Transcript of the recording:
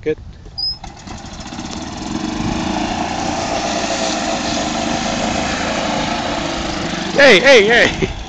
Good. Hey, hey, hey!